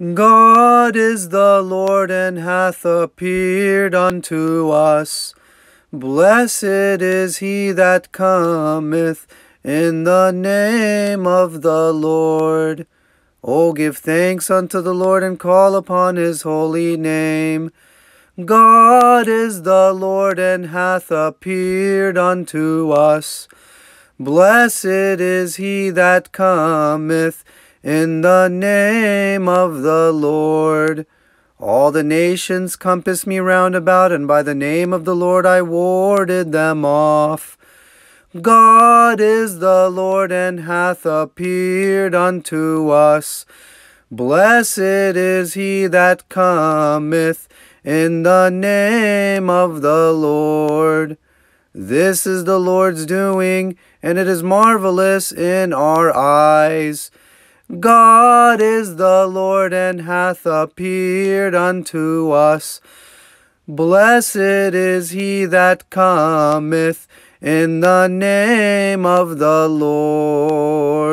God is the Lord and hath appeared unto us. Blessed is he that cometh in the name of the Lord. O give thanks unto the Lord and call upon his holy name. God is the Lord and hath appeared unto us. Blessed is he that cometh in the name of the Lord. All the nations compassed me round about, and by the name of the Lord I warded them off. God is the Lord, and hath appeared unto us. Blessed is he that cometh in the name of the Lord. This is the Lord's doing, and it is marvelous in our eyes. God is the Lord and hath appeared unto us. Blessed is he that cometh in the name of the Lord.